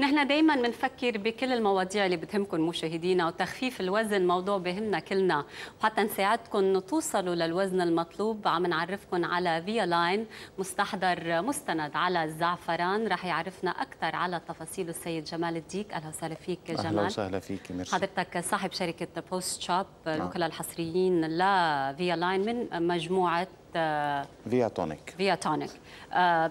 نحن دائما بنفكر بكل المواضيع اللي بتهمكم مشاهدينا وتخفيف الوزن موضوع بهمنا كلنا. وحتى نساعدكم توصلوا للوزن المطلوب. عم نعرفكم على Via Line مستحضر مستند على الزعفران رح يعرفنا أكثر على تفاصيل السيد جمال الديك. أهلا وسهلا فيك جمال أهلا وسهلا فيك ميرسي حضرتك صاحب شركة Post Shop الوكلاء الحصريين ل Via Line من مجموعة Via Tonic Via Tonic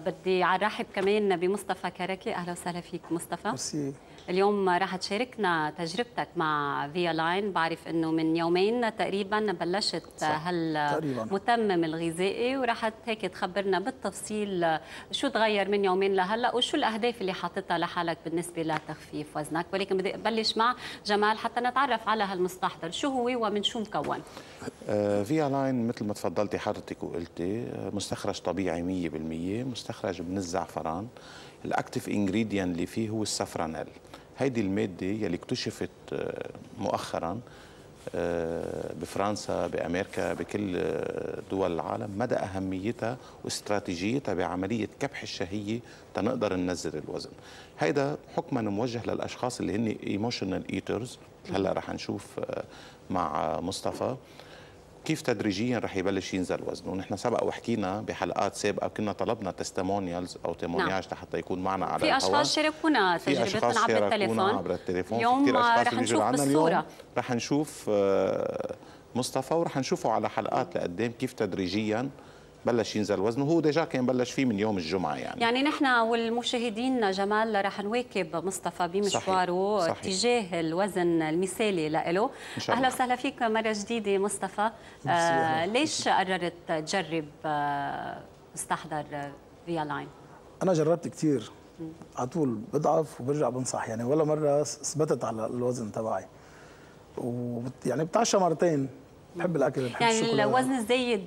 بدي ارحب كمان بمصطفى كركي أهلا وسهلا فيك مصطفى. ميرسي اليوم راح تشاركنا تجربتك مع Via Line بعرف إنه من يومين تقريبا بلشت هالمتمم الغذائي وراح هيك تخبرنا بالتفصيل شو تغير من يومين لهلأ وشو الأهداف اللي حاططها لحالك بالنسبة لتخفيف وزنك. ولكن بدي أبلش مع جمال حتى نتعرف على هالمستحضر. شو هو ومن شو مكون؟ آه Via Line مثل ما تفضلتي حضرتك وقلتي مستخرج طبيعي 100% مستخرج من الزعفران. ال active ingrédient اللي فيه هو ال safranal. هيدي المادة يلي اكتشفت مؤخرا بفرنسا بأمريكا بكل دول العالم مدى أهميتها واستراتيجيتها بعملية كبح الشهية تنقدر ننزل الوزن. هيدا حكما موجه للأشخاص اللي هن emotional eaters هلأ رح نشوف مع مصطفى. كيف تدريجيا رح يبلش ينزل وزنه؟ ونحن سبق وحكينا بحلقات سابقة كنا طلبنا testimonials أو témoignages نعم. حتى يكون معنا على في أشخاص شاركونا تجربتهم عبر التليفون. عبر التليفون. اليوم رح نشوف بالصورة رح نشوف مصطفى ورح نشوفه على حلقات لقدام كيف تدريجيا بلش ينزل وزنه. هو déjà كان بلش فيه من يوم الجمعة يعني. يعني نحن والمشاهدين جمال رح نواكب مصطفى بمشواره صحيح. تجاه الوزن المثالي له أهلا وسهلا فيك مرة جديدة مصطفى. آه ليش قررت تجرب آه مستحضر فيا لاين أنا جربت كثير على طول بضعف وبرجع بنصح. يعني ولا مرة ثبتت على الوزن تبعي. ويعني بتعشى مرتين. بحب الأكل بحب يعني الوزن الزايد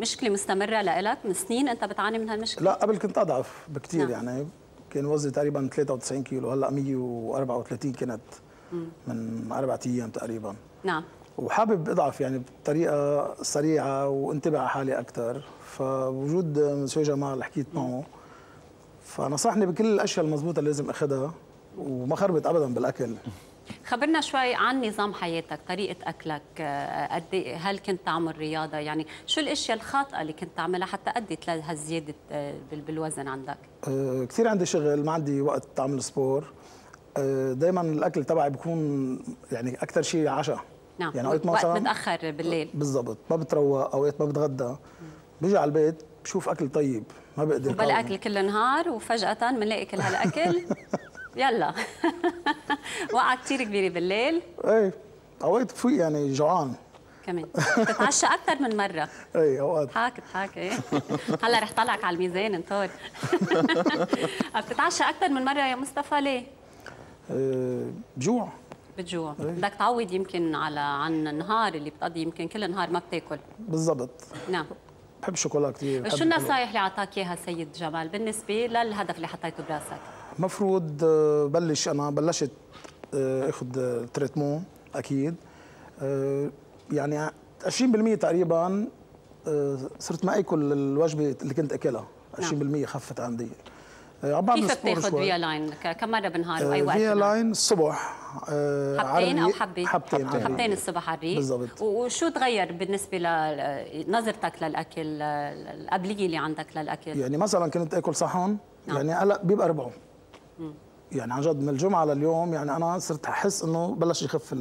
مشكلة مستمرة لك من سنين؟ أنت بتعاني من هالمشكله لا قبل كنت أضعف بكثير نعم. يعني. كان وزني تقريبا 93 كيلو هلأ 134 كنت من أربع أيام تقريبا. نعم. وحابب أضعف يعني بطريقة سريعة وانتبه على حالي أكثر فوجود مسيو جمال حكيت معه فنصحني بكل الأشياء المضبوطة اللي لازم اخذها وما خربت ابدا بالأكل. خبرنا شوي عن نظام حياتك طريقة أكلك قد هل كنت تعمل رياضة؟ يعني شو الأشياء الخاطئة اللي كنت تعملها حتى أدت لهالزيادة بالوزن عندك؟ أه كثير عندي شغل ما عندي وقت أعمل سبور. أه دائما الأكل تبعي بيكون يعني أكثر شيء عشاء. نعم يعني وقت مثلا متأخر بالليل. بالضبط ما بتروق أوقات ما بتغدى. بيجي على البيت بشوف أكل طيب ما بقدر بلا أكل كل نهار وفجأة بنلاقي كل هالأكل. يلا. وقعة كثير كبيرة بالليل. إيه اوقات فوق يعني جوعان. كمان. بتتعشى أكثر من مرة. إيه أوقات. اضحك اضحك إيه. هلا رح طلعك على الميزان انطر. بتتعشى أكثر من مرة يا مصطفى ليه؟ أه بجوع. بتجوع. بدك تعوض يمكن على عن النهار اللي بتقضي يمكن كل النهار ما بتاكل. بالضبط. نعم. بحب الشوكولا كثير شو النصائح اللي اعطاك إياها السيد جمال بالنسبة للهدف اللي حطيته براسك؟ مفروض بلش أنا بلشت آخذ تريتمون أكيد. يعني 20% تقريبا صرت ما اكل الوجبة اللي كنت أكلها. 20% خفت عندي. كيف بتاخذ Via Line كم مرة بالنهار واي وقت Via Line الصبح حبتين أو حبة؟ حبتين حبتين الصبح على الريق بالضبط وشو تغير بالنسبة لنظرتك للأكل القابلية اللي عندك للأكل؟ يعني مثلا كنت آكل صحن نعم. يعني هلأ بيبقى ربعه. يعني عن جد من الجمعة لليوم يعني أنا صرت أحس إنه بلش يخف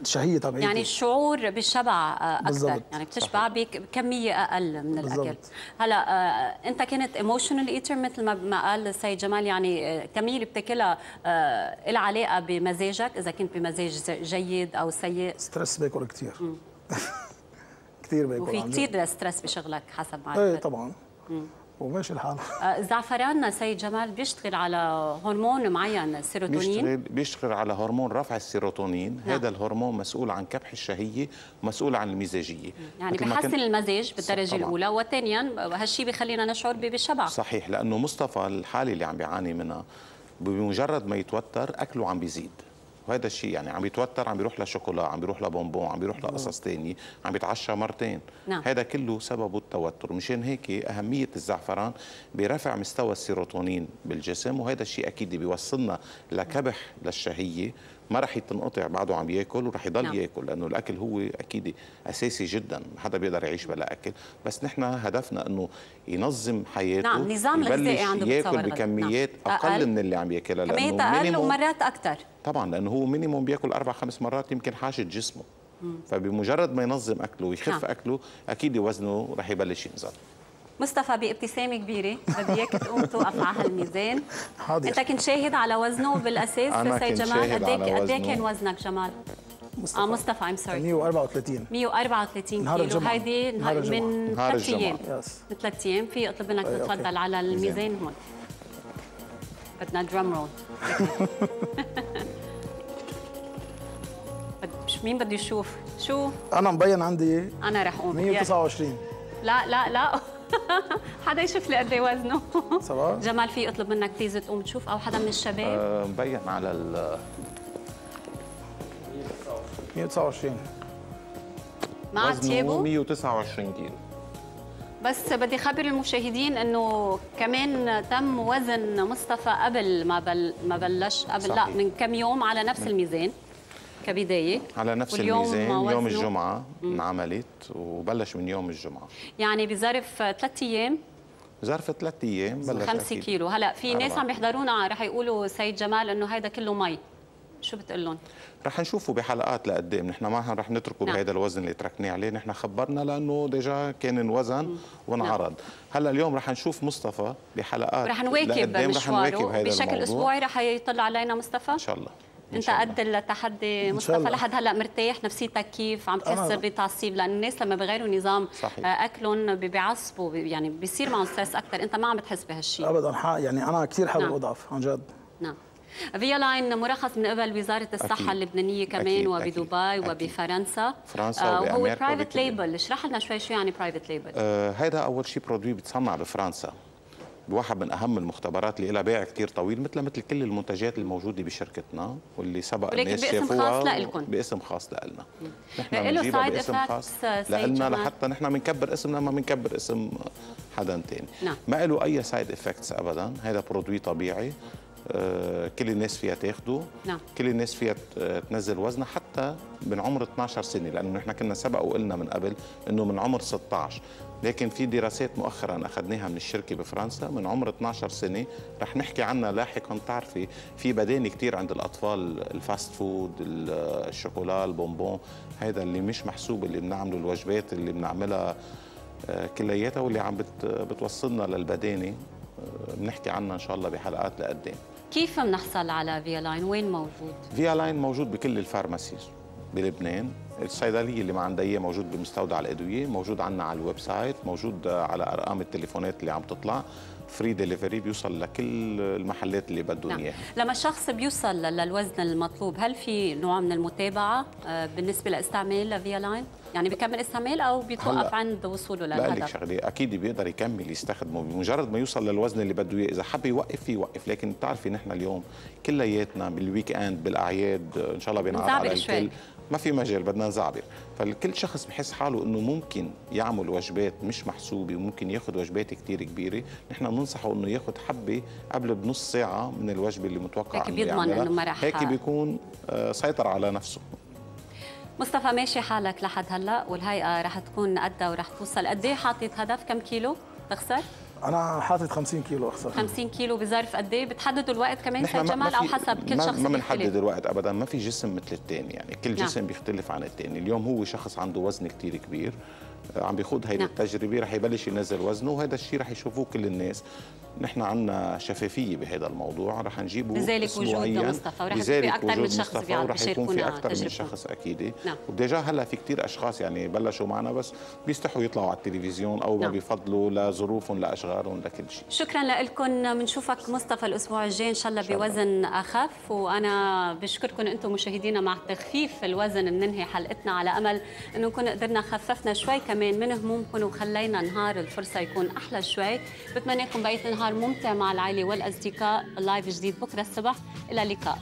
الشهية تبعيتي. يعني الشعور بالشبع أكثر. بالزبط. يعني بتشبع بكمية أقل من الأكل. بالزبط. هلا آه أنت كنت emotional eater مثل ما قال السيد جمال يعني الكميه اللي بتاكلها آه لها علاقة بمزاجك إذا كنت بمزاج جيد أو سيء؟ stress باكل كثير كثير باكل وفي كثير stress بشغلك حسب ما إيه طبعا. مم. وماشي الحال. الزعفران سيد جمال بيشتغل على هرمون معين السيروتونين بيشتغل بيشتغل على هرمون رفع السيروتونين. نعم. هذا الهرمون مسؤول عن كبح الشهية ومسؤول عن المزاجية. يعني بحسن كن... المزاج بالدرجة طبعا. الأولى. وثانيا هالشيء بخلينا نشعر بالشبع صحيح لأنه مصطفى الحالة اللي عم بيعاني منها بمجرد ما يتوتر أكله عم بيزيد. وهذا الشيء يعني عم يتوتر عم بيروح لشوكولا عم بيروح لبونبون عم بيروح لقصص ثانية عم بيتعشى مرتين. نعم. هذا كله سببه التوتر. مشان هيك أهمية الزعفران برفع مستوى السيروتونين بالجسم وهذا الشيء أكيد بيوصلنا لكبح للشهية. ما رح تنقطع بعده عم ياكل ورح يضل نعم. ياكل لأنه الأكل هو أكيد أساسي جدا. ما حدا بيقدر يعيش بلا أكل. بس نحن هدفنا إنه ينظم حياته نعم نظام الغذائي عنده ياكل بكميات نعم. أقل أقل من اللي عم ياكلها لأنه أقل ومرات أكثر طبعا لأنه هو minimum بياكل أربع خمس مرات يمكن حاجة جسمه. فبمجرد ما ينظم أكله ويخف نعم. أكله أكيد وزنه رح يبلش ينزل. مصطفى بابتسامة كبيرة بدي إياك تقوم توقف على هالميزان. حاضر. إنت كنت شاهد على وزنه بالاساس أنا سيد جمال؟ قد إيه قد إيه كان وزنك جمال؟ مصطفى. آه مصطفى um sorry 134 134 نهار كيلو. هيدي من ثلاث أيام. من ثلاث أيام. في أطلب منك تتفضل على الميزان هون. بدنا drum roll مين بده يشوف؟ شو؟ أنا مبين عندي أنا رح أقوم 129 لا لا لا. حدا يشوف لي قد إيه وزنه. صباح جمال في اطلب منك بليز تقوم تشوف أو حدا من الشباب. أه مبين على ال 129 مع تيابو؟ 129 كيلو. بس بدي خبر المشاهدين إنه كمان تم وزن مصطفى قبل ما بل ما بلش قبل صحيح. لا من كم يوم على نفس الميزان. كبداية. على نفس الميزان يوم الجمعة انعملت وبلش من يوم الجمعة. يعني بظرف ثلاث أيام؟ ظرف ثلاث أيام بلش 5 كيلو. هلا في ناس عم يحضرونا رح يقولوا سيد جمال إنه هيدا كله مي. شو بتقول لهم؟ رح نشوفه بحلقات لقدام. نحن ما رح نتركه نعم. بهذا الوزن اللي تركناه عليه. نحن خبرنا لأنه déjà كان انوزن وانعرض. نعم. هلا اليوم رح نشوف مصطفى بحلقات رح نواكب مشواره. بشكل أسبوعي رح يطلع علينا مصطفى؟ إن شاء الله. انت قد التحدي مصطفى لحد هلا مرتاح نفسيتك كيف عم تحس بتعصيب لأن الناس لما بغيروا نظام صحيح. أكلهم بيعصبوا يعني بيصير معهم stress أكثر أنت ما عم بتحس بهالشيء ابدا يعني أنا كثير حابب نعم. أضعف عن جد. نعم. فيا لاين مرخص من قبل وزارة الصحة أكيد. اللبنانية كمان أكيد. وبدبي أكيد. وبفرنسا. فرنسا آه وهو private label اشرح لنا شوي شو يعني برايفت ليبل آه هذا أول شيء produit بتصنع بفرنسا. بواحد من أهم المختبرات اللي لها بيع كثير طويل مثل مثل كل المنتجات الموجودة بشركتنا واللي سبق الناس شافوها باسم خاص لنا نحن بنجيبها باسم خاص لنا لحتى نحن بنكبر اسمنا ما بنكبر اسم حدا ثاني نعم. ما له أي side effects ابدا. هذا produit طبيعي. آه، كل الناس فيها تاخده. نعم. كل الناس فيها تنزل وزنها حتى من عمر 12 سنة لأنه نحن كنا سبق وقلنا من قبل إنه من عمر 16 لكن في دراسات مؤخرا أخذناها من الشركة بفرنسا من عمر 12 سنة. رح نحكي عنها لاحقا بتعرفي في بداني كثير عند الأطفال ال fast food الشوكولا البونبون هذا اللي مش محسوب اللي بنعمله الوجبات اللي بنعملها آه، كلياتها واللي عم بتوصلنا للبدانه آه، بنحكي عنها إن شاء الله بحلقات لقدام. كيف بنحصل على فيا لاين؟ وين موجود؟ فيا لاين موجود بكل ال pharmacies. بلبنان. الصيدليه اللي ما عندها اياه موجود بمستودع الأدوية موجود عندنا على ال website موجود على أرقام التليفونات اللي عم تطلع. free delivery بيوصل لكل المحلات اللي بدهم نعم. إياها. لما الشخص بيوصل للوزن المطلوب هل في نوع من المتابعة آه، بالنسبة لإستعمال لفيا لاين؟ يعني بيكمل استعمال أو بيتوقف عند وصوله للهدف؟ لا لك شغلة أكيد بيقدر يكمل يستخدمه بمجرد ما يوصل للوزن اللي بده إياه. إذا حب يوقف يوقف. لكن بتعرفي نحن اليوم كلياتنا بال weekend بالأعياد إن شاء الله بينعاد على الكل ما في مجال بدنا نزعبر فالكل شخص بحس حاله إنه ممكن يعمل وجبات مش محسوبة وممكن ياخذ وجبات كثير كبيرة. نحن بننصحه إنه ياخذ حبة قبل بنص ساعة من الوجبة اللي متوقع هيك بيضمن إنه ما رح هيك بيكون آه، سيطر على نفسه. مصطفى ماشي حالك لحد هلأ والهيئة رح تكون قدها ورح توصل. قد إيه حاطط هدف؟ كم كيلو تخسر؟ أنا حاطط 50 كيلو أخسر. 50 كيلو بظرف قد إيه؟ بتحددوا الوقت كمان سيد جمال أو حسب كل شخص ما بنحدد الوقت ابدا ما في جسم مثل الثاني يعني. كل نعم. جسم نعم. بيختلف عن الثاني اليوم هو شخص عنده وزن كثير كبير. عم بيخوض هيدي نعم. التجربة رح يبلش ينزل وزنه وهذا الشيء رح يشوفوه كل الناس. نحن عندنا شفافية بهذا الموضوع رح نجيبه لذلك وجود مصطفى ورح يكون في أكثر من شخص ورح يكون في أكثر من شخص أكيد. نعم. وديجا هلا في كثير أشخاص يعني بلشوا معنا بس بيستحوا يطلعوا على التلفزيون أو نعم. ما بيفضلوا لظروفهم لاشغالهم لكل شيء. شكرا لكم بنشوفك مصطفى الأسبوع الجاي إن شاء الله بوزن أخف. وأنا بشكركم أنتم مشاهدينا مع تخفيف الوزن بننهي حلقتنا على أمل انه نكون قدرنا خففنا شوي. كمان من همومكم وخلينا نهار الفرصة يكون أحلى شوي. بتمنى لكم النهار نهار ممتع مع العائلة والأصدقاء. لايف جديد بكرة الصبح. إلى اللقاء.